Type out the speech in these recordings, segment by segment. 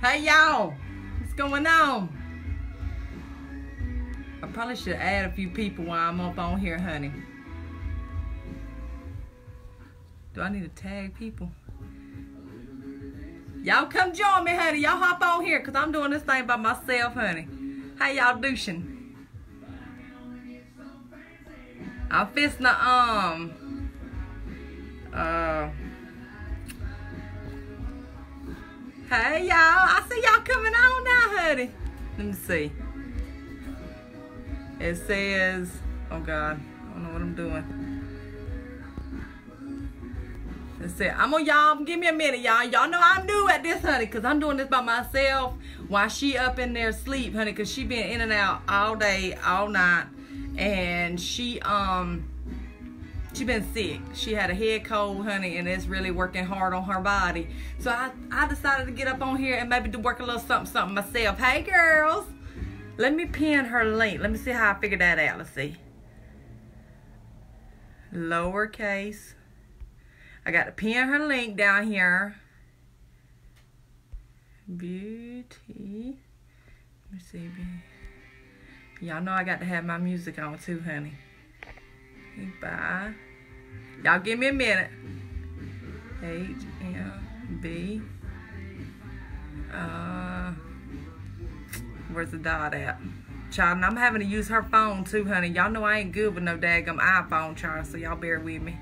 Hey y'all, what's going on? I probably should add a few people while I'm up on here, honey. Do I need to tag people? Y'all come join me, honey. Y'all hop on here, cause I'm doing this thing by myself, honey. How y'all douching? I'm fixing to, um, uh, hey y'all, I see y'all coming on now, honey. Let me see. It says, oh God, I don't know what I'm doing. It I'm on y'all, give me a minute, y'all. Y'all know I'm new at this, honey, because I'm doing this by myself while she up in there sleep, honey, because she been in and out all day, all night and she um she been sick. She had a head cold, honey, and it's really working hard on her body. So I, I decided to get up on here and maybe do work a little something, something myself. Hey, girls. Let me pin her link. Let me see how I figure that out. Let's see. Lowercase. I got to pin her link down here. Beauty. Let me see. Y'all know I got to have my music on too, honey. Bye. Y'all give me a minute. H M B. Uh, where's the dot at? Child, and I'm having to use her phone too, honey. Y'all know I ain't good with no daggum iPhone, child, so y'all bear with me.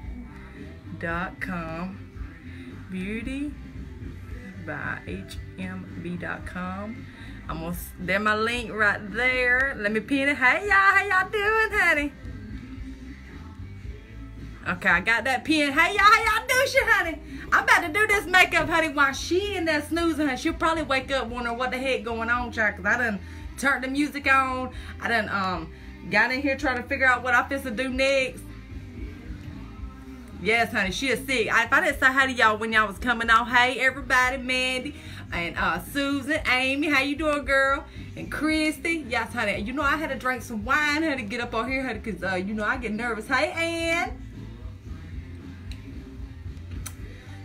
Dot com. Beauty by hmb.com. I'm gonna, there my link right there. Let me pin it. Hey y'all, how y'all doing, honey? Okay, I got that pin. Hey y'all, how y'all doing, shit, honey? I'm about to do this makeup, honey, while she in there snoozing her. She'll probably wake up wondering what the heck going on, child, cause I done turned the music on. I done um got in here trying to figure out what I fist to do next. Yes, honey, she is sick. I, if I didn't say hi to y'all when y'all was coming on, hey everybody, Mandy and uh, Susan, Amy, how you doing, girl? And Christy, yes, honey. You know I had to drink some wine, had to get up on here, honey, cause uh, you know I get nervous. Hey, Ann.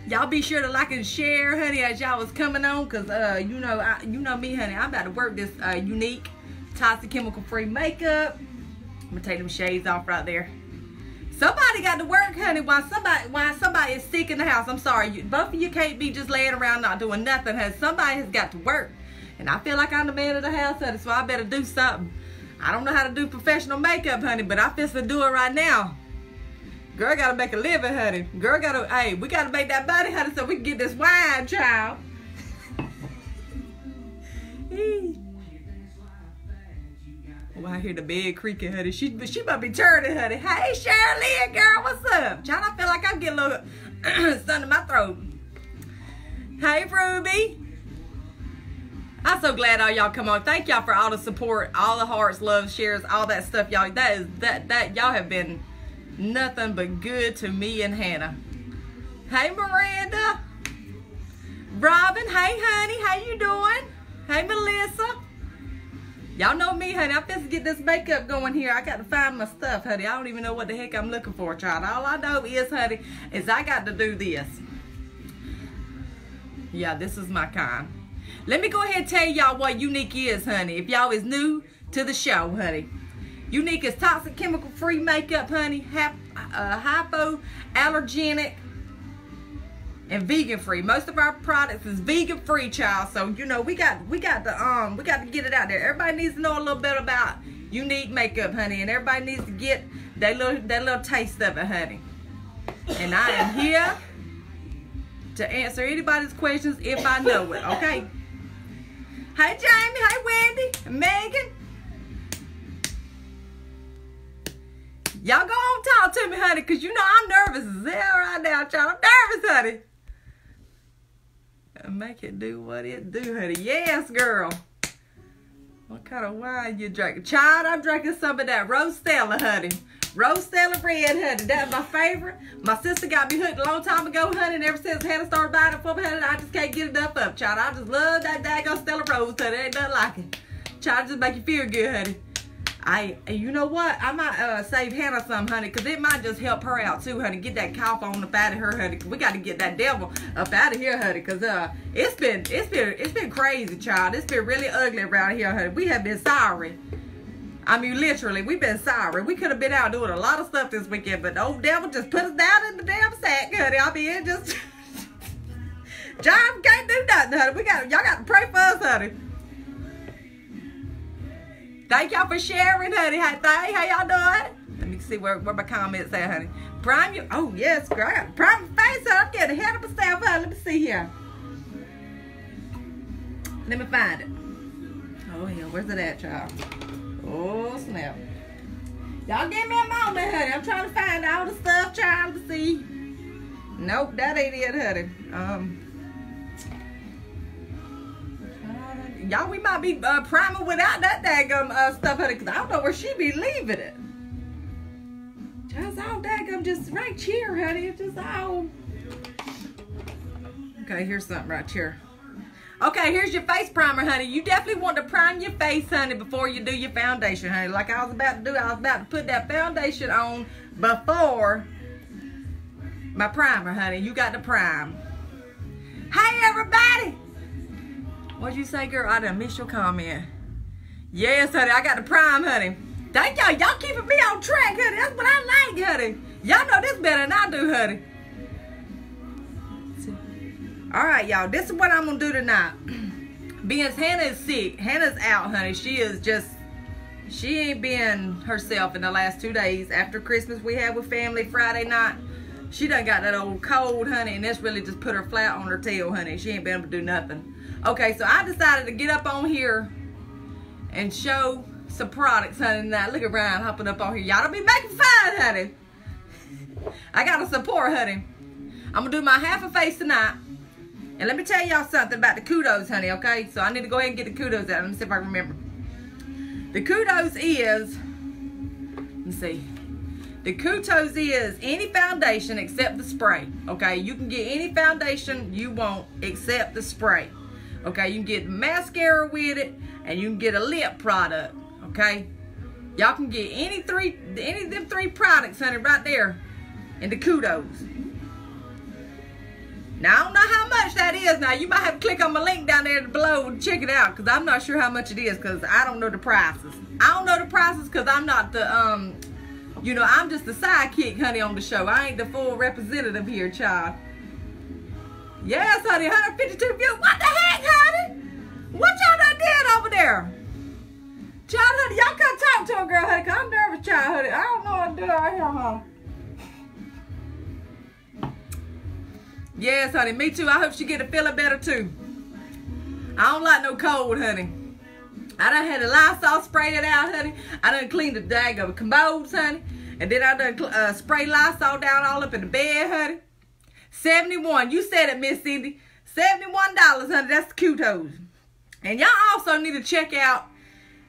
Y'all be sure to like and share, honey, as y'all was coming on, cause uh, you know, I, you know me, honey. I'm about to work this uh, Younique, toxic chemical free makeup. I'm gonna take them shades off right there. Somebody got to work, honey. While somebody, while somebody is sick in the house, I'm sorry, you, both of you can't be just laying around not doing nothing. Honey. Somebody has got to work, and I feel like I'm the man of the house, honey. So I better do something. I don't know how to do professional makeup, honey, but I feel to do it right now. Girl gotta make a living, honey. Girl gotta, hey, we gotta make that money, honey, so we can get this wine, child. Oh, I hear the bed creaking, honey. She she might be turning, honey. Hey, Shirley, girl, what's up? Child, I feel like I'm getting a little sun in my throat. Hey, Ruby. I'm so glad all y'all come on. Thank y'all for all the support, all the hearts, love, shares, all that stuff, y'all. That is that that y'all have been nothing but good to me and Hannah. Hey, Miranda. Robin, hey, honey, how you doing? Hey, Melissa. Y'all know me, honey. I'm just get this makeup going here. I got to find my stuff, honey. I don't even know what the heck I'm looking for, child. All I know is, honey, is I got to do this. Yeah, this is my kind. Let me go ahead and tell y'all what Younique is, honey. If y'all is new to the show, honey. Younique is toxic chemical free makeup, honey. Hap, uh, hypoallergenic and vegan free. Most of our products is vegan free, child. So you know we got we got the um we got to get it out there. Everybody needs to know a little bit about Younique makeup, honey, and everybody needs to get that little that little taste of it, honey. And I am here to answer anybody's questions if I know it. Okay. Hi, Jamie, Hi, Wendy, Megan. Y'all go on talk to me, honey, because you know I'm nervous as hell right now, child. I'm nervous, honey. Make it do what it do, honey. Yes, girl. What kind of wine you drinking? Child, I'm drinking some of that Rose Stella, honey. Rose Stella Red, honey. That's my favorite. My sister got me hooked a long time ago, honey, and ever since Hannah started buying it for me, honey, I just can't get enough of it, child. I just love that daggone Stella Rose, honey. Ain't nothing like it. Child, just make you feel good, honey. I, you know what? I might uh, save Hannah some, honey, because it might just help her out too, honey. Get that cough up out of her, honey. We got to get that devil up out of here, honey, because uh, it's been, it's been, it's been crazy, child. It's been really ugly around here, honey. We have been sorry. I mean, literally, we've been sorry. We could have been out doing a lot of stuff this weekend, but the old devil just put us down in the damn sack, honey. I mean, it just, John can't do nothing, honey. We got, y'all got to pray for us, honey. Thank y'all for sharing, honey. Thank, how y'all doing? Let me see where, where my comments at, honey. Prime you. Oh, yes, girl. I got Prime face, up. I'm getting ahead of myself, honey. Let me see here. Let me find it. Oh, hell. Where's it at, child? Oh, snap. Y'all give me a moment, honey. I'm trying to find all the stuff, trying to see. Nope, that ain't it, honey. Um, y'all, we might be uh, priming without that daggum uh, stuff, honey, because I don't know where she be leaving it. Just all daggum just right here, honey. It's just all. Okay, here's something right here. Okay, here's your face primer, honey. You definitely want to prime your face, honey, before you do your foundation, honey. Like I was about to do, I was about to put that foundation on before my primer, honey. You got the prime. Hey, everybody. What'd you say, girl? I done missed your comment. Yes, honey, I got the prime, honey. Thank y'all. Y'all keeping me on track, honey. That's what I like, honey. Y'all know this better than I do, honey. All right, y'all. This is what I'm gonna do tonight. Because Hannah is sick. Hannah's out, honey. She is just, she ain't been herself in the last two days. After Christmas we had with family Friday night, she done got that old cold, honey, and that's really just put her flat on her tail, honey. She ain't been able to do nothing. Okay, so I decided to get up on here and show some products, honey. Now look around hopping up on here. Y'all don't be making fun, honey. I gotta support, honey. I'm gonna do my half a face tonight. And let me tell y'all something about the kudos, honey, okay? So I need to go ahead and get the kudos out. Let me see if I remember. The kudos is, let me see. The kudos is any foundation except the spray, okay? You can get any foundation you want except the spray, okay? You can get mascara with it, and you can get a lip product, okay? Y'all can get any three, any of them three products, honey, right there in the kudos. Now, I don't know how much that is. Now, you might have to click on my link down there below and check it out because I'm not sure how much it is because I don't know the prices. I don't know the prices because I'm not the, um, you know, I'm just the sidekick, honey, on the show. I ain't the full representative here, child. Yes, honey, 152 views. What the heck, honey? What y'all done did over there? Child, honey, y'all come talk to a girl, honey, because I'm nervous, child, honey. I don't know what to do out here, huh? Yes, honey, me too. I hope she get a feeling better too. I don't like no cold, honey. I done had a Lysol sprayed it out, honey. I done cleaned the dag of commodes, honey. And then I done uh, spray Lysol down all up in the bed, honey. 71. You said it, Miss Cindy. $71, honey. That's Kudos. And y'all also need to check out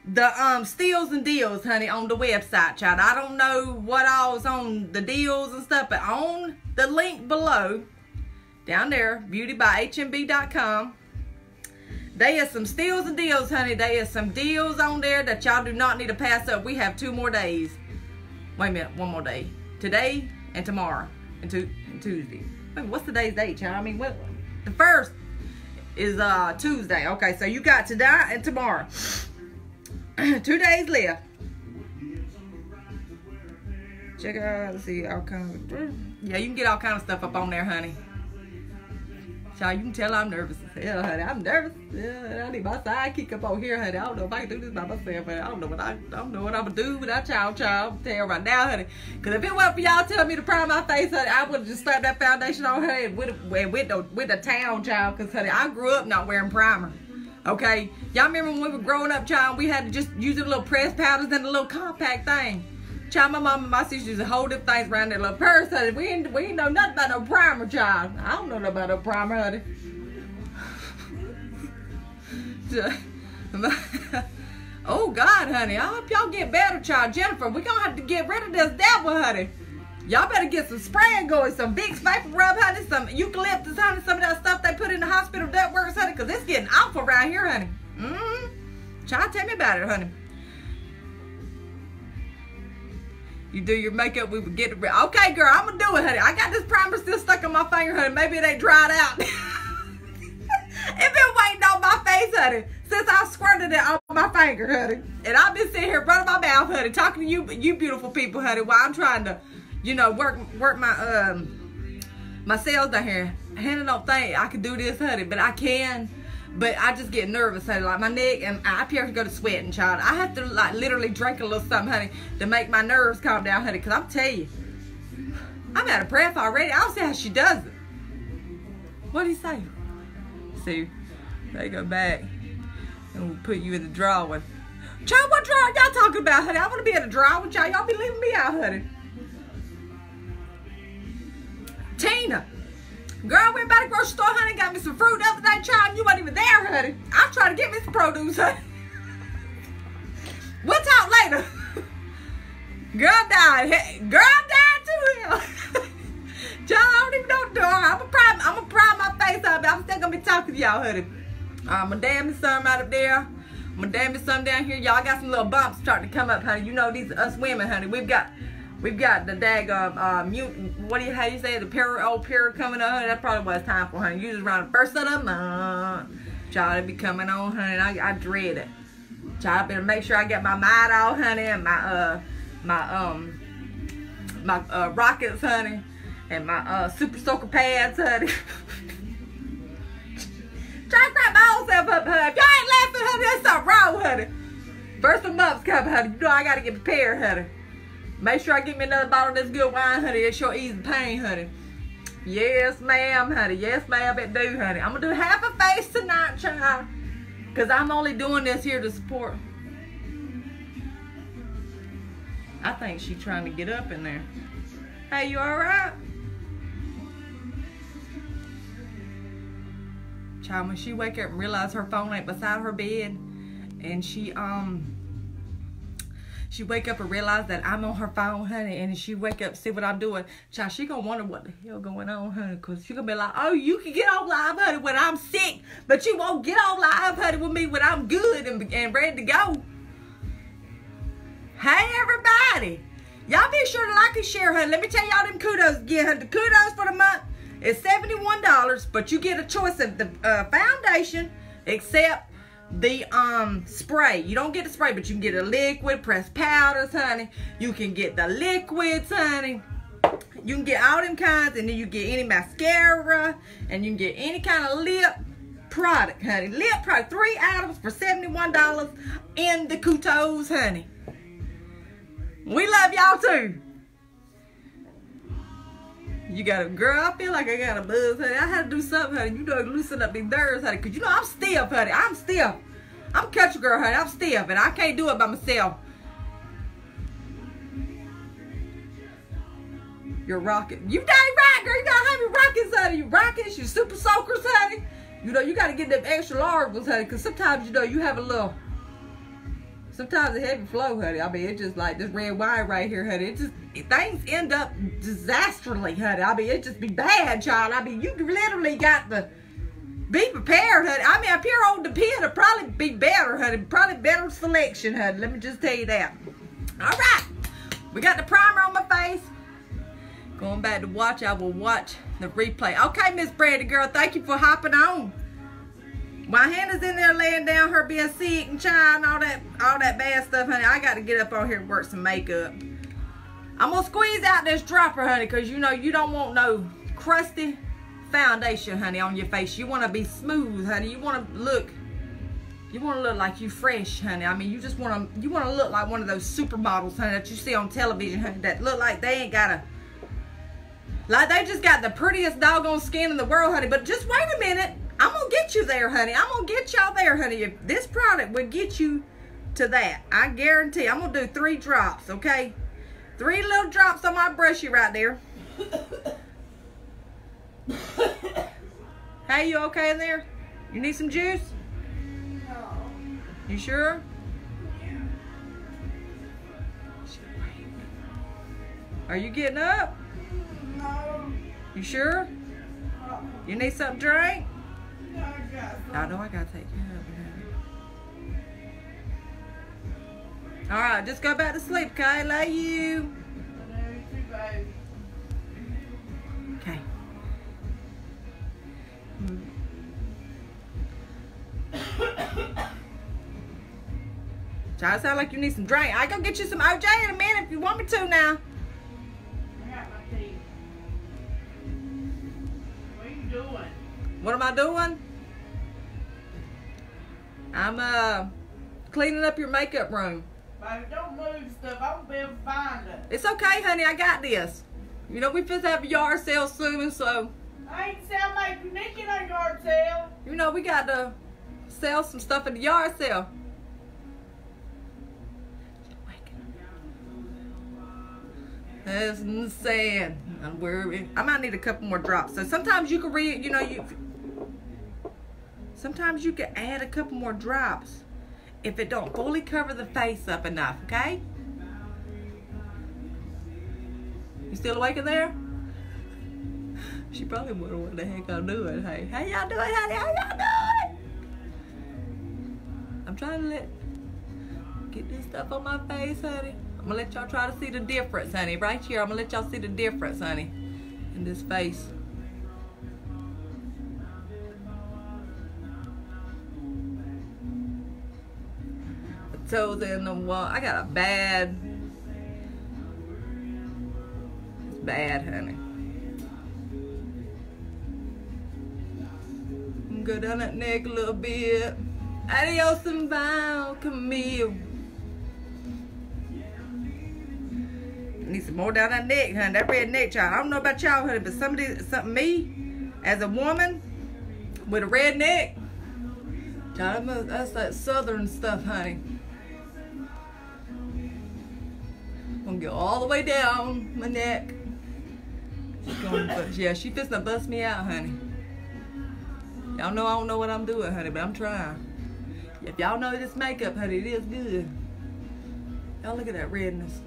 the um steals and deals, honey, on the website, child. I don't know what all is on the deals and stuff, but on the link below, down there, beautybyhmb.com. There is some steals and deals, honey. There is some deals on there that y'all do not need to pass up. We have two more days. Wait a minute, one more day. Today and tomorrow and, and Tuesday. What's today's date, child? I mean, what? The first is uh Tuesday. Okay, so you got today and tomorrow. two days left. Check out, see, all kind of, yeah, you can get all kind of stuff up on there, honey. Child, you can tell I'm nervous as hell, honey. I'm nervous. Yeah, I need my sidekick up on here, honey. I don't know if I can do this by myself, but I don't know what I, I don't know what I'm gonna do without y'all, child. I'm tell right now, honey. Cause if it wasn't for y'all telling me to prime my face, honey, I would have just slapped that foundation on her and with, with the with the town, child. Cause honey, I grew up not wearing primer. Okay, y'all remember when we were growing up, child? We had to just use a little press powders and a little compact thing. Child, my mom and my sister used to hold things around their little purse, honey. We ain't, we ain't know nothing about no primer, child. I don't know nothing about no primer, honey. oh, God, honey. I hope y'all get better, child. Jennifer, we gonna have to get rid of this devil, honey. Y'all better get some spraying going, some big vapor rub, honey, some eucalyptus, honey, some of that stuff they put in the hospital that works, honey, because it's getting awful around here, honey. Mm-hmm. Child, tell me about it, honey. You do your makeup, we would get it. Okay, girl, I'm gonna do it, honey. I got this primer still stuck on my finger, honey. Maybe it ain't dried out. it been waiting on my face, honey, since I squirted it on my finger, honey. And I've been sitting here running my mouth, honey, talking to you, you beautiful people, honey, while I'm trying to, you know, work work my um my sales down here. Hannah don't think I can do this, honey, but I can. But I just get nervous, honey. Like my neck and I appear to go to sweating, child. I have to like literally drink a little something, honey, to make my nerves calm down, honey. Cause I'm tell you, I'm out of breath already. I don't see how she does it. What do you say? See, they go back and we'll put you in the drawing. Child, what drawing y'all talking about, honey? I want to be in the with y'all. Y'all be leaving me out, honey. Tina. Girl, went by the grocery store, honey, got me some fruit the other day, child, you wasn't even there, honey. I'm trying to get me some produce, honey. We'll talk later. Girl died. Hey, girl died too. Child, I don't even know what to do. I'm pry, I'm gonna pry my face up, I'm still gonna be talking to y'all, honey. Uh, my damn some out up there. My damn some down here. Y'all got some little bumps starting to come up, honey. You know these us women, honey. We've got We've got the daggum uh, mutant, what do you, how you say, the period, old period coming on. That probably was time for, honey. Usually around the first of the month. Y'all it be coming on, honey, I, I dread it. Y'all better make sure I get my Midol, honey, and my, uh, my, um, my, uh, rockets, honey, and my, uh, super soaker pads, honey. Try to crack my own self up, honey. If y'all ain't laughing, honey, that's something wrong, honey. First of month's coming, honey. You know I gotta get prepared, honey. Make sure I get me another bottle of this good wine, honey. It sure ease the pain, honey. Yes, ma'am, honey. Yes, ma'am, it do, honey. I'm gonna do half a face tonight, child. Cause I'm only doing this here to support. I think she trying to get up in there. Hey, you alright? Child, when she wake up and realize her phone ain't beside her bed, and she um she wake up and realize that I'm on her phone, honey, and she wake up, see what I'm doing. Child, she gonna wonder what the hell going on, honey, because she gonna be like, oh, you can get on live, honey, when I'm sick, but you won't get on live, honey, with me when I'm good and, and ready to go. Hey, everybody. Y'all be sure to like and share, honey. Let me tell y'all them kudos again, honey. The kudos for the month is $71, but you get a choice of the uh, foundation, except the um spray. You don't get the spray, but you can get a liquid, pressed powders, honey. You can get the liquids, honey. You can get all them kinds, and then you get any mascara, and you can get any kind of lip product, honey. Lip product, three items for $71 in the Kudos, honey. We love y'all too. You got a girl. I feel like I got a buzz, honey. I had to do something, honey. You know, loosen up these nerves, honey. Cause you know I'm stiff, honey. I'm stiff. I'm a country girl, honey. I'm stiff, and I can't do it by myself. You're rocking. You dang right, girl. You gotta have your rockets, honey. You rockets, you super soakers, honey. You know, you gotta get them extra large honey. Cause sometimes, you know, you have a little Sometimes a heavy flow, honey. I mean, it's just like this red wine right here, honey. It just things end up disastrously, honey. I mean, it just be bad, child. I mean, you literally got to be prepared, honey. I mean, up here on the pin, it'll probably be better, honey. Probably better selection, honey. Let me just tell you that. All right, we got the primer on my face. Going back to watch, I will watch the replay. Okay, Miss Brandy girl, thank you for hopping on. While Hannah's in there laying down, her being sick and and all that, all that bad stuff, honey, I got to get up on here and work some makeup. I'm going to squeeze out this dropper, honey, because you know you don't want no crusty foundation, honey, on your face. You want to be smooth, honey. You want to look, you want to look like you fresh, honey. I mean, you just want to, you want to look like one of those supermodels, honey, that you see on television, honey, that look like they ain't got a, like they just got the prettiest doggone skin in the world, honey. But just wait a minute. I'm gonna get you there, honey. I'm gonna get y'all there, honey. If this product will get you to that, I guarantee. I'm gonna do three drops, okay? Three little drops on my brushy right there. hey, you okay in there? You need some juice? No. You sure? Yeah. Are you getting up? No. You sure? You need something to drink? I know I gotta take care of you. All right, just go back to sleep, Kay. Love you. Okay. Y'all sound like you need some drink. I go get you some OJ in a minute if you want me to now. What am I doing? I'm uh cleaning up your makeup room. Baby, don't move stuff. I won't be able to find it. It's okay, honey. I got this. You know we to have a yard sale soon, so I ain't like you Nikki no yard sale. you know we got to sell some stuff at the yard sale. That's insane. I'm worried. I might need a couple more drops. So sometimes you can read, you know, you. Sometimes you can add a couple more drops if it don't fully cover the face up enough. Okay. You still awake in there? She probably wondering what the heck I'm doing. Hey, how y'all doing, honey? How y'all doing? I'm trying to let get this stuff on my face, honey. I'm gonna let y'all try to see the difference, honey. Right here, I'm gonna let y'all see the difference, honey, in this face. Toes in the wall. I got a bad. It's bad, honey. Go down that neck a little bit. Adios and Camille. Need some more down that neck, honey. That red neck, child. I don't know about y'all, honey, but somebody, something me, as a woman with a red neck, child, that's that southern stuff, honey. Gonna get all the way down my neck. She's going, but yeah, she to bust me out, honey. Y'all know I don't know what I'm doing, honey, but I'm trying. If y'all know this makeup, honey, it is good. Y'all look at that redness.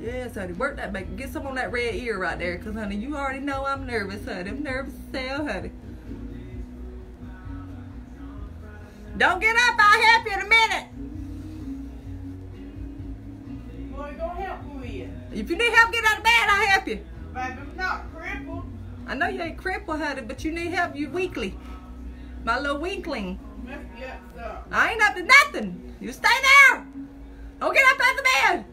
Yes, honey, work that makeup. Get some on that red ear right there, cause honey, you already know I'm nervous, honey. I'm nervous as hell, honey. Don't get up. I'll help you in a minute. Boy, gonna help me. If you need help, get out of bed. I'll help you. Baby, I'm not crippled. I know you ain't crippled, honey, but you need help. You weakly. My little weakling. You. I ain't up to nothing. You stay there. Don't get up out the bed.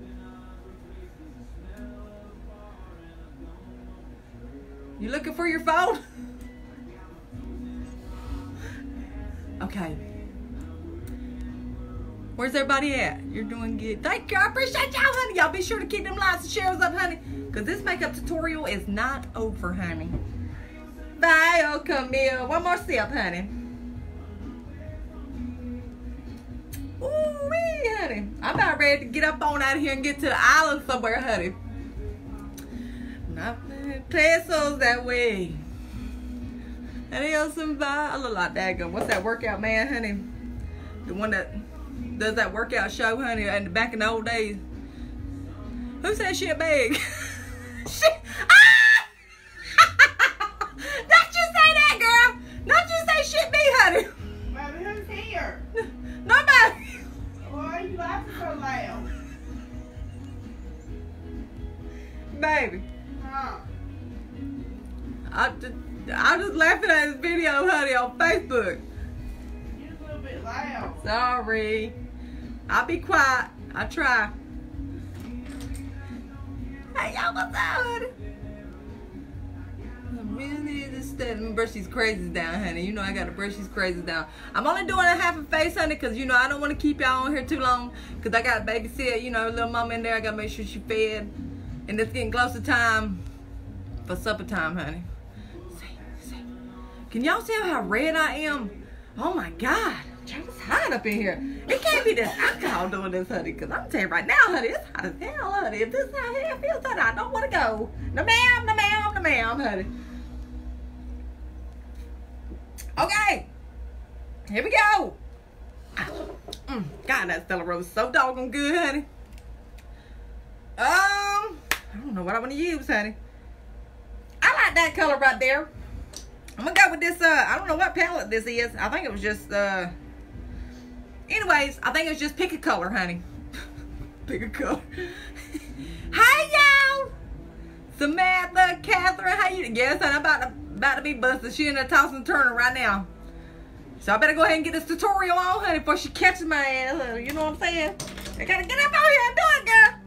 You looking for your phone? Okay. Where's everybody at? You're doing good. Thank you. I appreciate y'all, honey. Y'all be sure to keep them lights and shares up, honey. Because this makeup tutorial is not over, honey. Bye, oh, Camille. One more sip, honey. Ooh, wee, honey. I'm about ready to get up on out of here and get to the island somewhere, honey. Not pesos that way. And bye. I look like that. What's that workout man, honey? The one that does that workout show, honey, and back in the old days. Who said shit big? shit. Ah! Don't you say that, girl. Don't you say shit big, honey. Baby, who's here? Nobody. Why are you laughing so loud? Baby. Huh? I just, I just laughing at this video, honey, on Facebook. You're a little bit loud. Sorry. I'll be quiet. I try. Hey, y'all, what's up, really just let me brush these crazies down, honey. You know I gotta brush these crazies down. I'm only doing a half a face, honey, because you know I don't want to keep y'all on here too long. Because I got a babysit, you know, little mama in there. I gotta make sure she fed. And it's getting close to time for supper time, honey. See, see. Can y'all tell how red I am? Oh my God. It's hot up in here. It can't be this alcohol doing this, honey. Because I'm telling you right now, honey, it's hot as hell, honey. If this is how hell feels, honey, I don't want to go. No, ma'am, no, ma'am, no, ma'am, honey. Okay. Here we go. Mm, God, that Stella Rose so doggone good, honey. Um, I don't know what I want to use, honey. I like that color right there. I'm gonna go with this. Uh, I don't know what palette this is. I think it was just. Uh, anyways, I think it was just pick a color, honey. pick a color. hey y'all, Samantha, Catherine, how you? Yes, honey, I'm about to about to be busted. She in there tossing and turning right now. So I better go ahead and get this tutorial on, honey, before she catches my ass. Uh, you know what I'm saying? I gotta get up out here and do it, girl.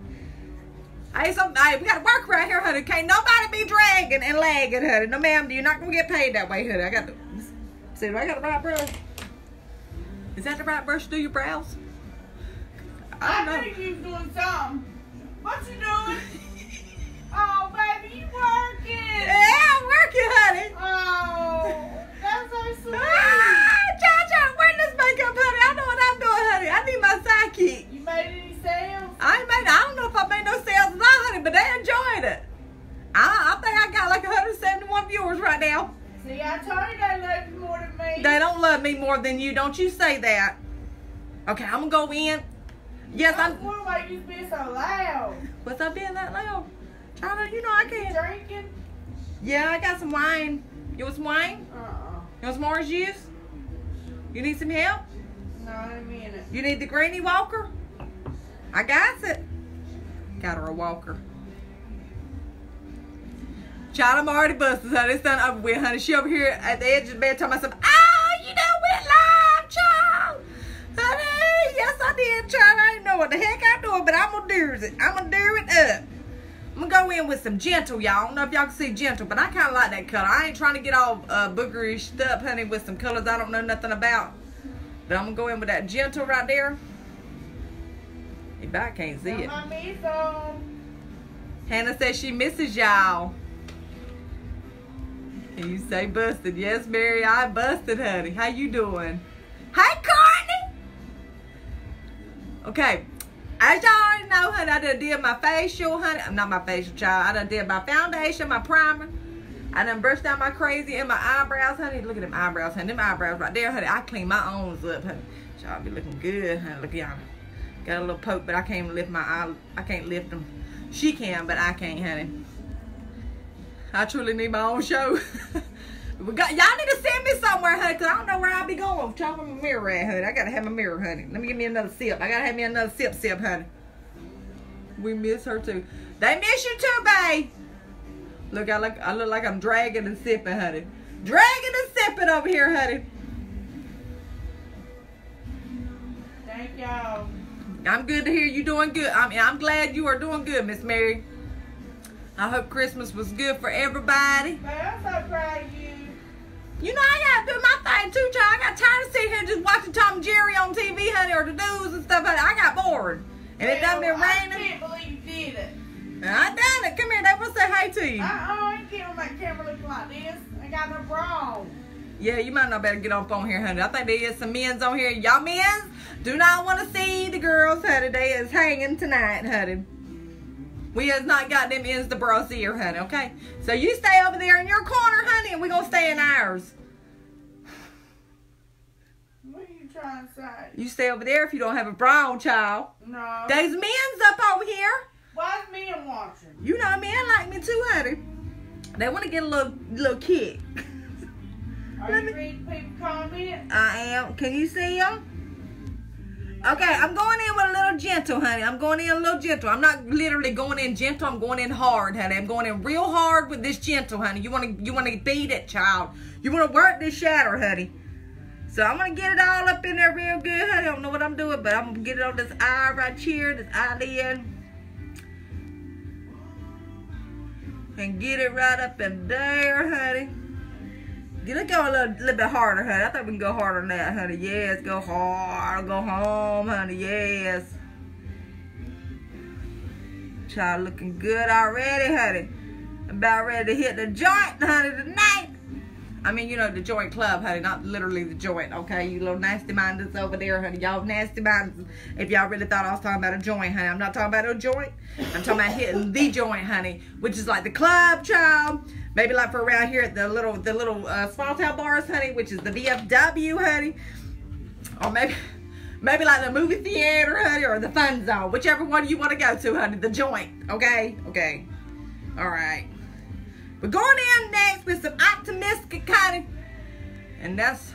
Hey, so, hey, we gotta work right here, honey. Can't nobody be dragging and lagging, honey. No, ma'am, do you're not gonna get paid that way, honey. I got to see. I got the right brush? Is that the right brush to do your brows? I I think you was doing something. What you doing? oh, baby, you working? Yeah, I'm working, honey. Oh, that's so sweet. Ah, John, John, wear this makeup, honey. I know what I'm doing, honey. I need my sidekick. You made any sales? I ain't made. I don't know if I made no sales or not, honey, but they enjoyed it. I, I think I got like 171 viewers right now. See, I told you they love you more than me. They don't love me more than you. Don't you say that. Okay, I'm gonna go in. Yes, I was I'm. wondering why you been so loud. What's up being that loud? China, you know I You can. drinking? Yeah, I got some wine. You want some wine? Uh-uh. You want some orange juice? You need some help? Not in a minute. You need the granny Walker? I got it. Got her a walker. Child, I'm already busted, honey. It's done over with, honey. She over here at the edge of the bed telling myself, ah, you know we live, child. Honey, yes I did, child. I didn't know what the heck I'm doing, but I'm gonna do it. I'm gonna do it up. I'm gonna go in with some gentle, y'all. I don't know if y'all can see gentle, but I kind of like that color. I ain't trying to get all uh, boogerish up, honey, with some colors I don't know nothing about. But I'm gonna go in with that gentle right there. If I can't see it. Got my mitts on. Hannah says she misses y'all. And you say busted. Yes, Mary, I busted, honey. How you doing? Hey, Courtney. Okay. As y'all already know, honey, I done did my facial, honey. I'm not my facial, child. I done did my foundation, my primer. I done brushed out my crazy and my eyebrows, honey. Look at them eyebrows, honey. Them eyebrows right there, honey. I clean my own up, honey. Y'all be looking good, honey. Look at y'all. Got a little poke, but I can't lift my eye. I can't lift them. She can, but I can't, honey. I truly need my own show. we got y'all need to send me somewhere, honey, cause I don't know where I'll be going. Me my mirror at, honey. I gotta have my mirror, honey. Let me give me another sip. I gotta have me another sip, sip, honey. We miss her too. They miss you too, babe. Look, I look, I look like I'm dragging and sipping, honey. Dragging and sipping over here, honey. Thank y'all. I'm good to hear you doing good. I mean, I'm glad you are doing good, Miss Mary. I hope Christmas was good for everybody. Babe, I'm so proud of you. You know, I gotta do my thing too, child. I got tired of sitting here just watching Tom and Jerry on TV, honey, or the news and stuff. Honey. I got bored. And it done been Well, I raining. can't believe you did it. And I done it. Come here, they want to say hi to you. Uh-uh, I can't my camera looking like this. I got no bra. Yeah, you might not better get off on here, honey. I think there is some men's on here. Y'all men's do not want to see the girls, honey. They is hanging tonight, honey. We has not got them ends the bros here, honey, okay? So you stay over there in your corner, honey, and we going to stay in ours. What are you trying to say? You stay over there if you don't have a bra on, child. No. There's men's up over here. Why's men watching? You know, men like me too, honey. They want to get a little little kick. Are Let you me- reading people comment? I am. Can you see them? Okay, I'm going in with a little gentle, honey. I'm going in a little gentle. I'm not literally going in gentle. I'm going in hard, honey. I'm going in real hard with this gentle, honey. You want to you want to beat it, child. You want to work this shadow, honey. So I'm gonna get it all up in there real good, honey. I don't know what I'm doing, but I'm gonna get it on this eye right here, this eyelid. And get it right up in there, honey. It go a little, little bit harder, honey. I think we can go harder than that, honey. Yes, go hard. Go home, honey. Yes. Child looking good already, honey. About ready to hit the joint, honey, tonight. I mean, you know, the joint club, honey, not literally the joint, okay? You little nasty mindeds over there, honey. Y'all nasty mindeds. If y'all really thought I was talking about a joint, honey, I'm not talking about a joint. I'm talking about hitting the joint, honey, which is like the club, child. Maybe like for around here at the little, the little uh, small town bars, honey, which is the VFW, honey. Or maybe, maybe like the movie theater, honey, or the fun zone, whichever one you want to go to, honey. The joint, okay? Okay. All right. We're going in next with some optimistic kind of, and that's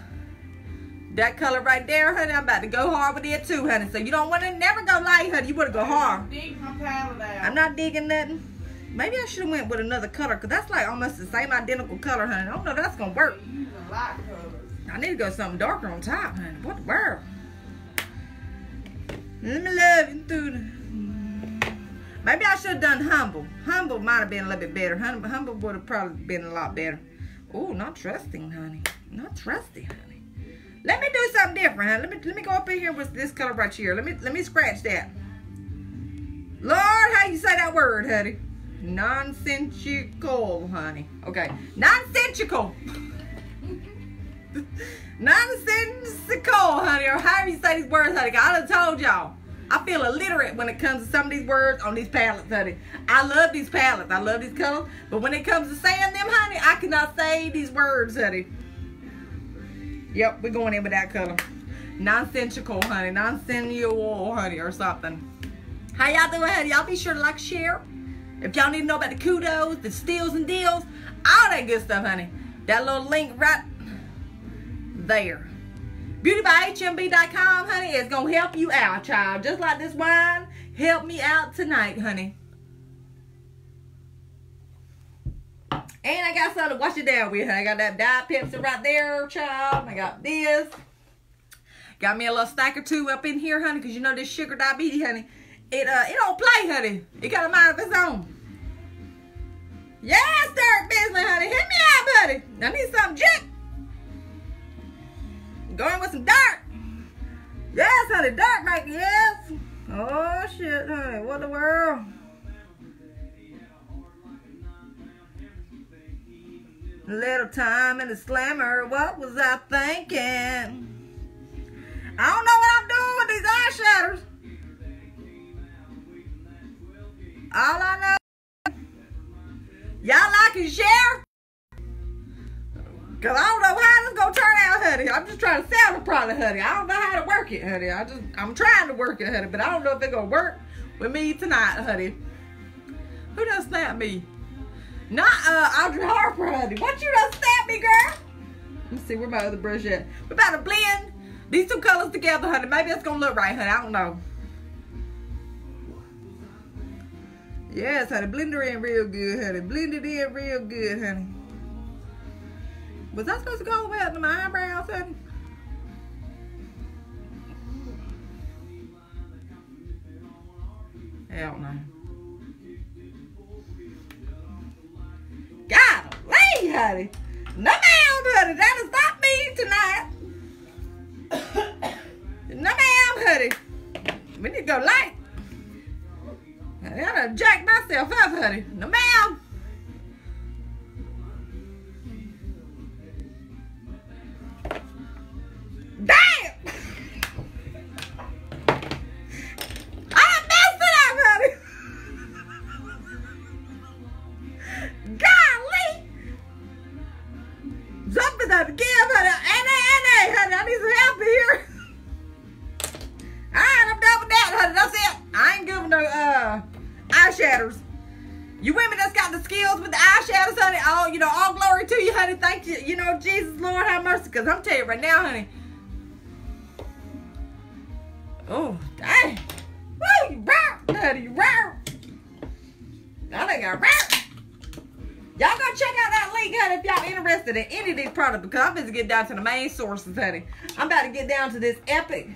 that color right there, honey. I'm about to go hard with it too, honey. So you don't want to never go light, honey. You want to go hard. Dig my palette out. I'm not digging nothing. Maybe I should have went with another color, cause that's like almost the same identical color, honey. I don't know if that's work. Using light colors. I need to go something darker on top, honey. What the world? Let me love you through the... Maybe I should have done humble. Humble might have been a little bit better. Humble, humble would have probably been a lot better. Oh, not trusting, honey. Not trusting, honey. Let me do something different, honey. Let me let me go up in here with this color right here. Let me let me scratch that. Lord, how you say that word, honey? Nonsensical, honey. Okay. Nonsensical. Nonsensical, honey, or however you say these words, honey. I done told y'all. I feel illiterate when it comes to some of these words on these palettes, honey. I love these palettes. I love these colors. But when it comes to saying them, honey, I cannot say these words, honey. Yep, we're going in with that color. Nonsensical, honey. Nonsensical, honey, or something. How y'all doing, honey? Y'all be sure to like, share. If y'all need to know about the kudos, the steals and deals, all that good stuff, honey. That little link right there. BeautyByHMB.com, honey, is going to help you out, child. Just like this wine help me out tonight, honey. And I got something to wash it down with. I got that Diet Pepsi right there, child. I got this. Got me a little stack or two up in here, honey, because you know this sugar diabetes, honey. It uh it don't play, honey. It got a mind of its own. Yes, dirt business, honey. Hit me out, buddy. I need some jet. Going with some dirt. Yes, honey, dirt right yes. Oh shit, honey. What the world? Little time in the slammer. What was I thinking? I don't know what I'm doing with these eyeshadows. All I know, y'all like and share. Cause I don't know how this gonna turn out, honey. I'm just trying to sell the product, honey. I don't know how to work it, honey. I just I'm trying to work it, honey, but I don't know if it's gonna work with me tonight, honey. Who done snapped me? Not uh Audrey Harper, honey. What you done snapped me, girl? Let me see where my other brush at. We're about to blend these two colors together, honey. Maybe it's gonna look right, honey. I don't know. Yes, honey. Blend her in real good, honey. Blend it in real good, honey. Was I supposed to go over to my eyebrows, honey? Hell no. Golly, honey. No, ma'am, honey. That'll stop me tonight. no, ma'am, honey. We need to go light. I done jack myself up, honey. No, ma'am. You, know, Jesus, Lord, have mercy. Cause I'm telling you right now, honey. Oh, dang. Woo, you round, honey, you round. I I round. Y'all go check out that link, honey, if y'all interested in any of these products. Because I'm about to get down to the main sources, honey. I'm about to get down to this epic.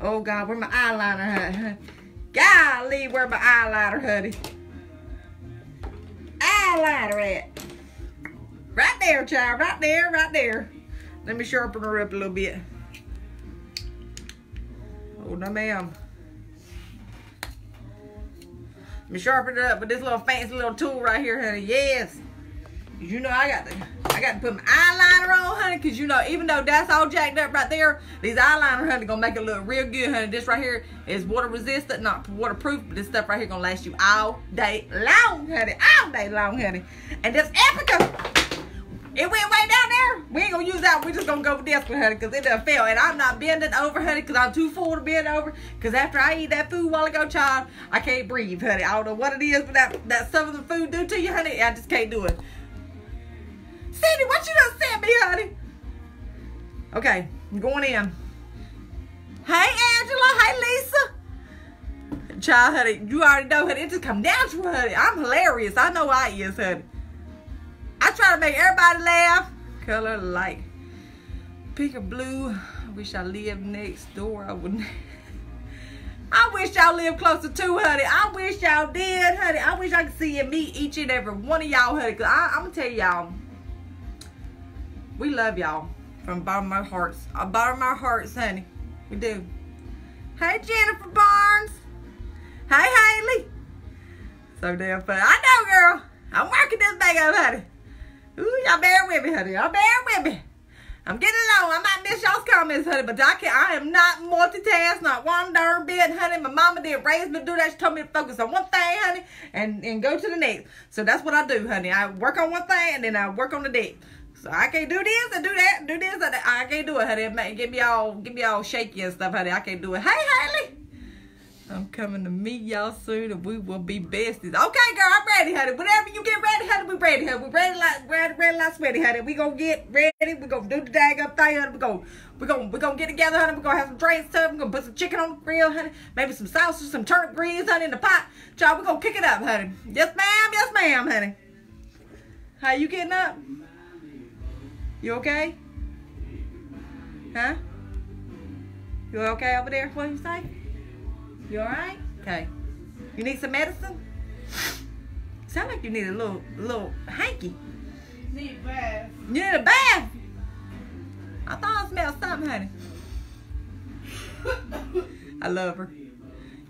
Oh, God, where my eyeliner, honey? Golly, where my eyeliner, honey? Eyeliner at? Right there, child. Right there, right there. Let me sharpen her up a little bit. Oh, no, ma'am. Let me sharpen it up with this little fancy little tool right here, honey. Yes. You know I got to, I got to put my eyeliner on, honey, because you know, even though that's all jacked up right there, these eyeliner, honey, gonna make it look real good, honey. This right here is water resistant, not waterproof, but this stuff right here gonna last you all day long, honey. All day long, honey. And this Epica, it went way down there. We ain't gonna use that. we just gonna go with this one, honey, because it done fell. And I'm not bending over, honey, because I'm too full to bend over. Because after I eat that food while ago, child, I can't breathe, honey. I don't know what it is, but that, that some of the food do to you, honey. I just can't do it. Cindy, what you done sent me, honey? Okay, I'm going in. Hey, Angela. Hey, Lisa. Child, honey, you already know, honey. It just come natural, honey. I'm hilarious. I know I is, honey. I try to make everybody laugh. Color light. Pink or blue. I wish I lived next door. I wouldn't. I wish y'all lived closer to, honey. I wish y'all did, honey. I wish I could see and meet each and every one of y'all, honey. Cause I, I'm gonna tell y'all, we love y'all from the bottom of our hearts. I bottom of our hearts, honey. We do. Hey, Jennifer Barnes. Hey, Haley. So damn funny. I know, girl. I'm working this bag up, honey. Ooh, y'all bear with me, honey. Y'all bear with me. I'm getting along. I might miss y'all's comments, honey, but I can't. I am not multitask, not one darn bit, honey. My mama didn't raise me to do that. She told me to focus on one thing, honey, and, and go to the next. So that's what I do, honey. I work on one thing and then I work on the next. So I can't do this and do that, do this and that. I can't do it, honey. It get me all get me all shaky and stuff, honey. I can't do it. Hey, Haley. I'm coming to meet y'all soon and we will be besties. Okay, girl, I'm ready, honey. Whenever you get ready, honey, we ready, honey. We ready like ready, ready like sweaty, honey. We gonna get ready. We gonna do the dag up thing, honey. We gonna we gonna we gonna get together, honey. We gonna have some drinks, stuff. We gonna put some chicken on the grill, honey. Maybe some sausage, some turnip greens, honey, in the pot. Y'all, we gonna kick it up, honey. Yes, ma'am. Yes, ma'am, honey. How you getting up? You okay? Huh? You okay over there? What you say? You alright? Okay. You need some medicine? Sound like you need a little little hanky. Need a bath. You need a bath. I thought I smelled something, honey. I love her.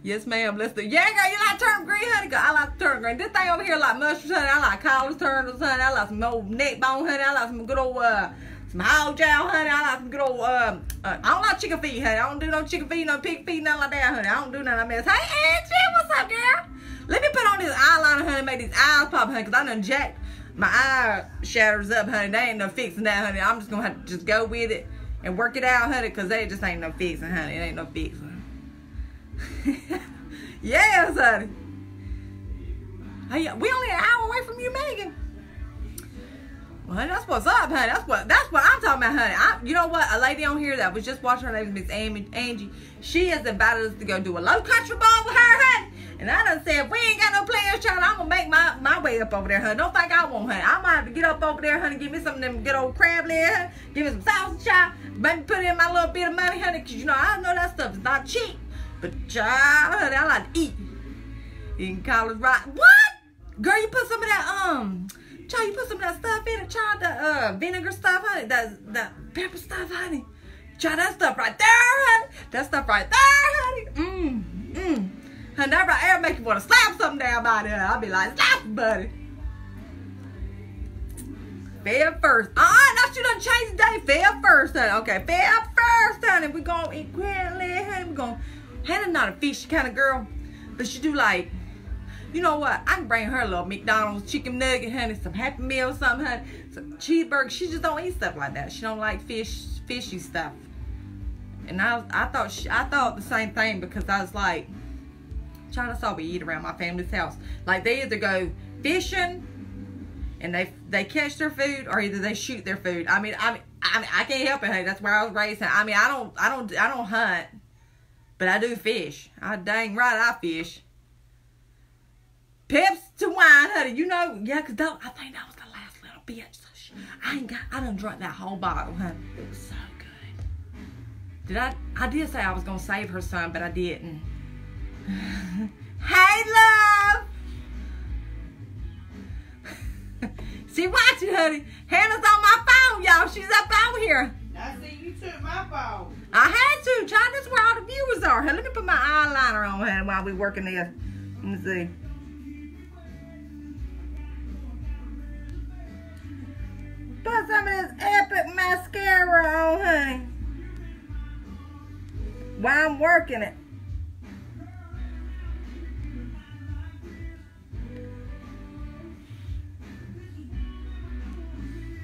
Yes, ma'am. Let's do. Yeah, girl, you like turn green, honey? Girl, I like turn green. This thing over here like mushrooms, honey. I like collard turnips, honey. I like some old neck bone, honey. I like some good old uh, some hog jowl, honey. I like some good old uh, uh, I don't like chicken feet, honey. I don't do no chicken feet, no pig feet, nothing like that, honey. I don't do none of that. Hey, Angie, what's up, girl? Let me put on this eyeliner, honey. Make these eyes pop, honey, cause I done jacked my eye shatters up, honey. They ain't no fixing that, honey. I'm just gonna have to just go with it and work it out, honey, cause they just ain't no fixing, honey. It ain't no fixing. yes, honey. Hey, we only an hour away from you, Megan. Well, honey, that's what's up, honey. That's what that's what I'm talking about, honey. I, you know what? A lady on here that was just watching her name is Miss Amy Angie. She has invited us to go do a low country boil with her, honey. And I done said, we ain't got no plans, child. I'm gonna make my, my way up over there, honey. Don't think I won't, honey. I might have to get up over there, honey. Give me some of them good old crab leg, honey. Give me some sausage, child. Maybe put in my little bit of money, honey. Cause you know I know that stuff is not cheap. But child, honey, I like to eat. Eating college right. What? Girl, you put some of that um child, you put some of that stuff in it, child, the uh vinegar stuff, honey. That that pepper stuff, honey. Child, that stuff right there, honey. That stuff right there, honey. Mmm. Mmm. Honey, that right there make you want to slap something down by there. I'll be like, slap buddy. Feb first. Uh-uh, now she done changed the day. Feb first, honey. Okay, Feb first, honey. We gonna eat quickly, honey. We gonna Hannah not a fishy kind of girl, but she do like, you know what? I can bring her a little McDonald's chicken nugget, honey, some Happy Meal, something, honey, some cheeseburger. She just don't eat stuff like that. She don't like fish, fishy stuff. And I, I thought, she, I thought the same thing because I was like, child, that's all we eat around my family's house. Like they either go fishing and they they catch their food, or either they shoot their food. I mean, I mean, I, mean, I can't help it. Hey, that's where I was raised. I mean, I don't, I don't, I don't hunt. But I do fish. I dang right I fish. Peps to wine, honey. You know, yeah, cause that, I think that was the last little bit. So she, I ain't got, I done drunk that whole bottle, honey. It was so good. Did I? I did say I was gonna save her some, but I didn't. hey, love. See, watch it, honey. Hannah's on my phone, y'all. She's up out here. I see you took my phone. I had to. Child, that's where all the viewers are. Hey, let me put my eyeliner on honey, while we working this. Let me see. Put some of this epic mascara on, honey. While I'm working it.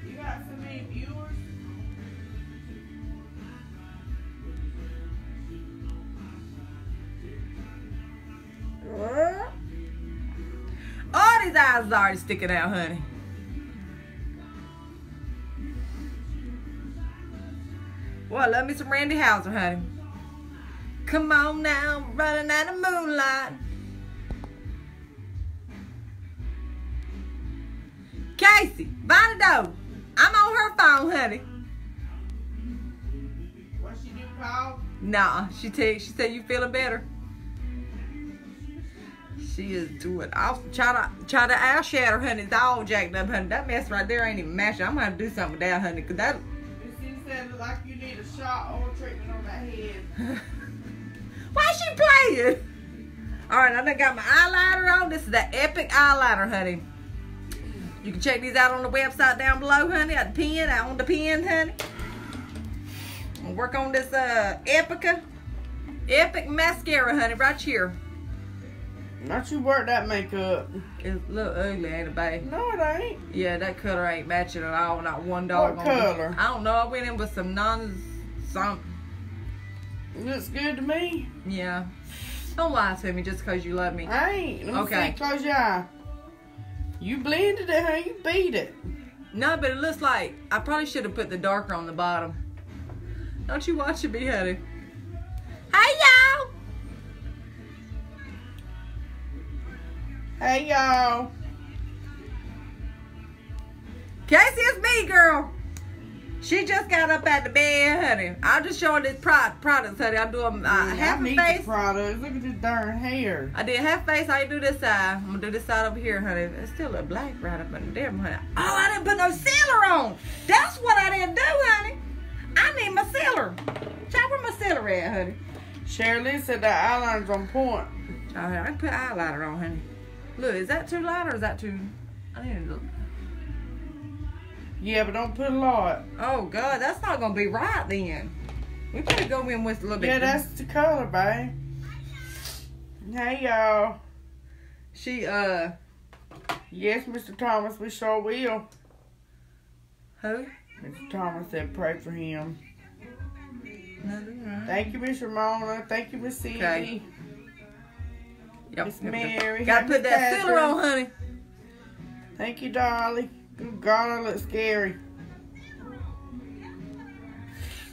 You got so many viewers. All these eyes are already sticking out, honey. Well, I love me some Randy Houser, honey. Come on now, running out of moonlight. Casey, by the door. I'm on her phone, honey. What she do, Paul? Nah, she take she said you feeling better. She is doing. I'll try to try to eyeshadow, honey. It's all jacked up, honey. That mess right there ain't even matching. I'm gonna do something with that, honey, cause that. It seems that like you need a shot or treatment on that head. Why she playing? All right, I done got my eyeliner on. This is the Epic eyeliner, honey. You can check these out on the website down below, honey. At the pen, on the pen, honey. I'll work on this uh Epica, Epic mascara, honey, right here. Not you work that makeup. A little ugly, ain't it, babe? No, it ain't. Yeah, that color ain't matching at all. Not one dog. What color? I don't know. I went in with some non, some. Looks good to me. Yeah. Don't lie to me just because you love me. I ain't. Let me Okay. see. Close your eye. You blended it, huh? You beat it. No, but it looks like I probably should have put the darker on the bottom. Don't you watch it be honey? Hey y'all! Hey, y'all. Casey, it's me, girl. She just got up at the bed, honey. I'm just showing this pro- products, honey. I'm doing uh, I half a need face. products. Look at this darn hair. I did half face. I do this side. I'm gonna do this side over here, honey. It's still a black right up in there, honey. Oh, I didn't put no sealer on. That's what I didn't do, honey. I need my sealer. Child, where my sealer at, honey? Shirley said that eyeliner's on point. Oh, I can put eyeliner on, honey. Look, is that too light or is that too? I need to look. Yeah, but don't put a lot. Oh God, that's not gonna be right then. We better go in with a little bit. Yeah, that's the color, babe. Hey, y'all. she. Uh, Yes, Mr. Thomas, we sure will. who? Mr. Thomas said pray for him. Nothing. Thank you, Miss Ramona. Thank you, Miss Cindy. Okay. Yep. Miss. Mary. Gotta put that Catherine. on, honey. Thank you. Good God, I look scary.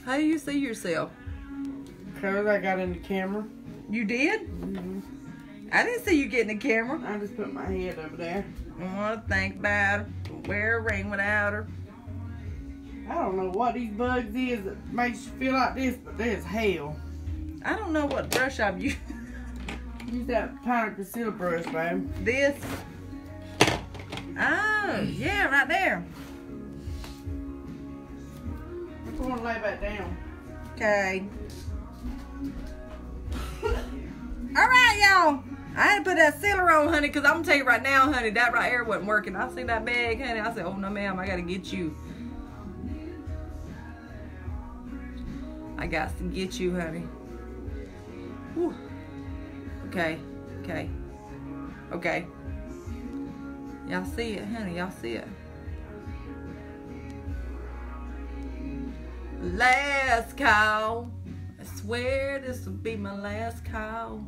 How do you see yourself? Cause I got in the camera. You did? hmm I didn't see you getting the camera. I just put my head over there. I want to think about her. Wear a ring without her. I don't know what these bugs is that makes you feel like this, but there's hell. I don't know what brush I'm using. Use that powder concealer brush, babe. This. Oh, yeah, right there. I'm going to lay back down. Okay. All right, y'all. I had to put that sealer on, honey, because I'm going to tell you right now, honey, that right here wasn't working. I seen that bag, honey. I said, oh, no, ma'am, I got to get you. I got to get you, honey. Whew. Okay, okay, okay. Y'all see it, honey. Y'all see it. Last call. I swear this will be my last call.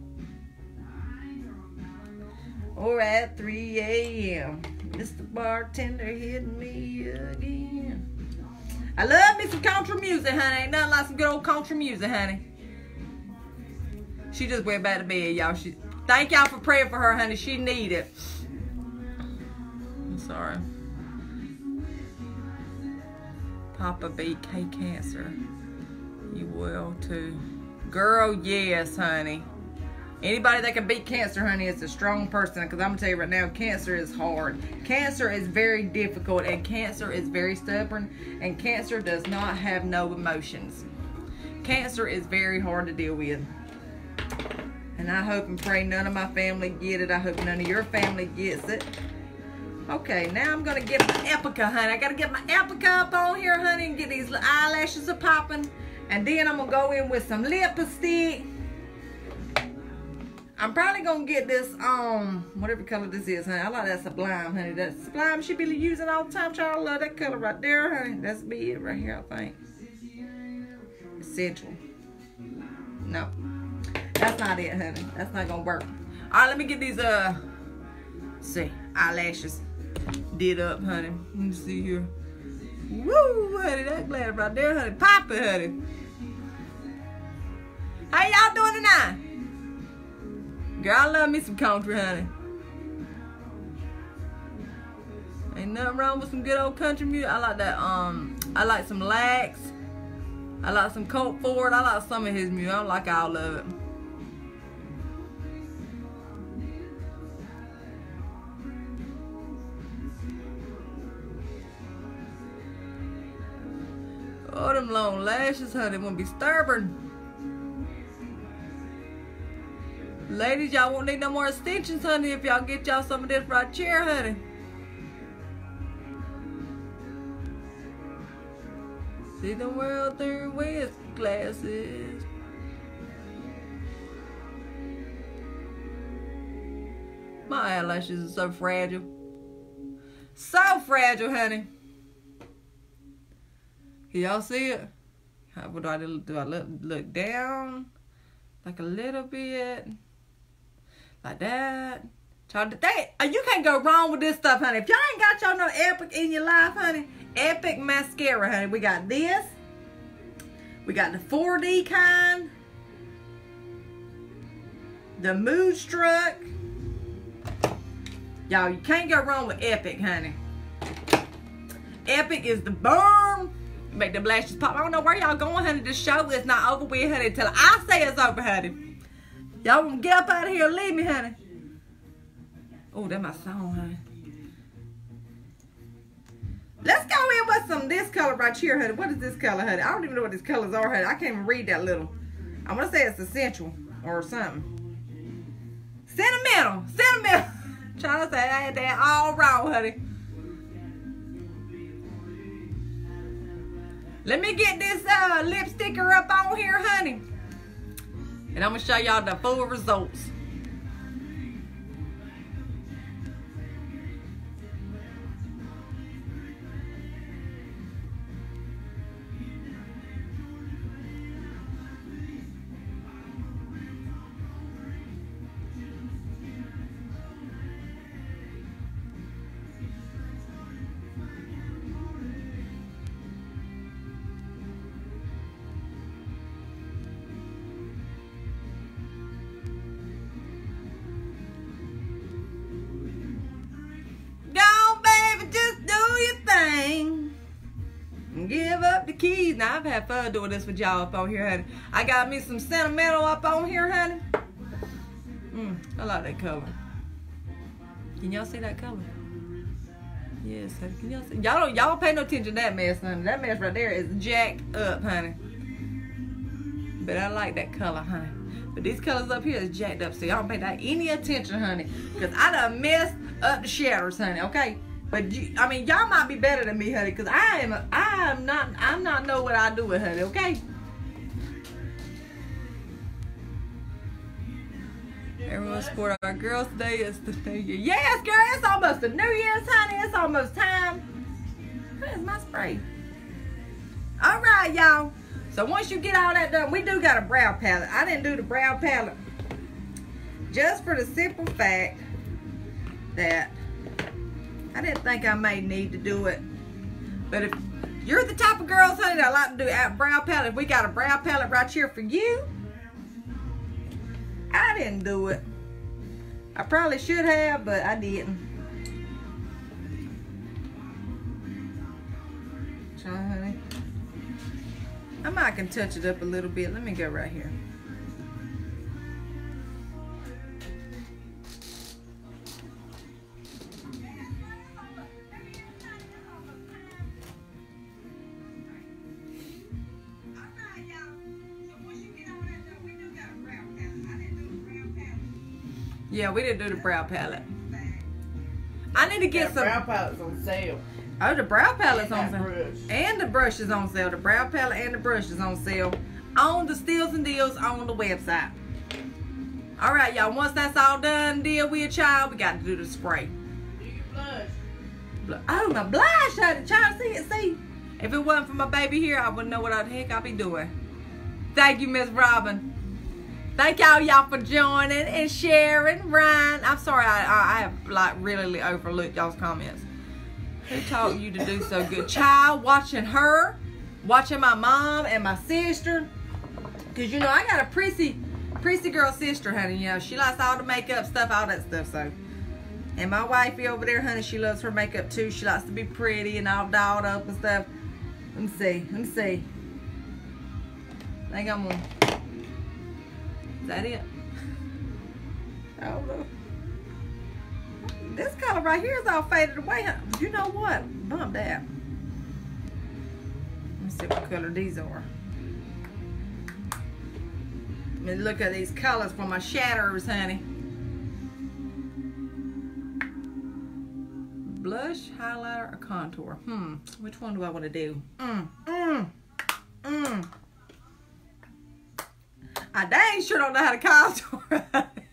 Or at 3 a.m. Mr. Bartender hitting me again. I love me some country music, honey. Ain't nothing like some good old country music, honey. She just went back to bed, y'all. She thank y'all for praying for her, honey. She need it. I'm sorry. Papa beat K cancer. You will too. Girl, yes, honey. Anybody that can beat cancer, honey, is a strong person. Because I'm going to tell you right now, cancer is hard. Cancer is very difficult, and cancer is very stubborn, and cancer does not have no emotions. Cancer is very hard to deal with. And I hope and pray none of my family get it. I hope none of your family gets it. Okay, now I'm gonna get my Epica, honey. I gotta get my Epica up on here, honey, and get these eyelashes a popping. And then I'm gonna go in with some lipstick. I'm probably gonna get this um whatever color this is, honey. I like that sublime, honey. That sublime should be using all the time. I love that color right there, honey. That's be it right here, I think. Essential. No. That's not it, honey. That's not gonna work. Alright, let me get these uh see, eyelashes did up, honey. Let me see here. Woo, honey, that glad right there, honey. Pop it, honey. How y'all doing tonight? Girl, I love me some country, honey. Ain't nothing wrong with some good old country music. I like that, um, I like some lax. I like some Colt Ford. I like some of his music. I like all of it. Lashes, honey, won't be stubborn. Ladies, y'all won't need no more extensions, honey, if y'all get y'all some of this right here, honey. See the world through with glasses. My eyelashes are so fragile. So fragile, honey. Y'all see it? How do I do? Do I look look down, like a little bit, like that? Y'all, they, uh, you can't go wrong with this stuff, honey. If y'all ain't got y'all no epic in your life, honey, epic mascara, honey. We got this. We got the 4D kind. The Moodstruck. Y'all, you can't go wrong with Epic, honey. Epic is the bomb. Make the lashes pop. I don't know where y'all going, honey. The show is not over with, honey, until I say it's over, honey. Y'all to get up out of here leave me, honey. Oh, that's my song, honey. Let's go in with some this color right here, honey. What is this color, honey? I don't even know what these colors are, honey. I can't even read that little. I want to say it's essential or something. Sentimental. Sentimental. Trying to say I had that all wrong, honey. Let me get this uh, lip sticker up on here, honey. And I'm going to show y'all the full results. Had fun doing this with y'all up on here, honey. I got me some sentimental up on here, honey. Mm, I like that color. Can y'all see that color? Yes, honey. Can y'all see? Y'all don't y'all pay no attention to that mess, honey. That mess right there is jacked up, honey. But I like that color, honey. But these colors up here is jacked up, so y'all don't pay that any attention, honey. Because I done messed up the shadows, honey, okay? But you, I mean, y'all might be better than me, honey, because I am, I am not, I'm not know what I do with honey, okay? Everyone support our girls today. It's the new year. Yes, girl, it's almost the New Year's, honey. It's almost time. Where's my spray? All right, y'all. So once you get all that done, we do got a brow palette. I didn't do the brow palette just for the simple fact that I didn't think I may need to do it. But if you're the type of girls, honey, that like to do a brow palette, we got a brow palette right here for you. I didn't do it. I probably should have, but I didn't. Try, honey. I might can touch it up a little bit. Let me go right here. Yeah, we didn't do the brow palette. I need to get some. brow palette's on sale. Oh, the brow palette's And on sale. brush. And the brush is on sale. The brow palette and the brush is on sale. On the steals and deals on the website. All right, y'all. Once that's all done, deal with your child, we got to do the spray. Do you blush? Bl- Oh, my blush. Trying to see it. See, if it wasn't for my baby here, I wouldn't know what the heck I'd be doing. Thank you, Miss Robin. Thank y'all, y'all for joining and sharing. Ryan, I'm sorry, I, I, I have like really overlooked y'all's comments. Who taught you to do so good? Child, watching her, watching my mom and my sister. Cause you know I got a prissy, prissy girl sister, honey. You know she likes all the makeup stuff, all that stuff. So, and my wifey over there, honey, she loves her makeup too. She likes to be pretty and all dolled up and stuff. Let me see. Let me see. I think I'm gonna. That it? I don't know. This color right here is all faded away. You know what? Bump that. Let me see what color these are. Let me look at these colors for my shatters, honey. Blush, highlighter, or contour? Hmm. Which one do I want to do? Mm, mm, mm. I dang sure don't know how to contour.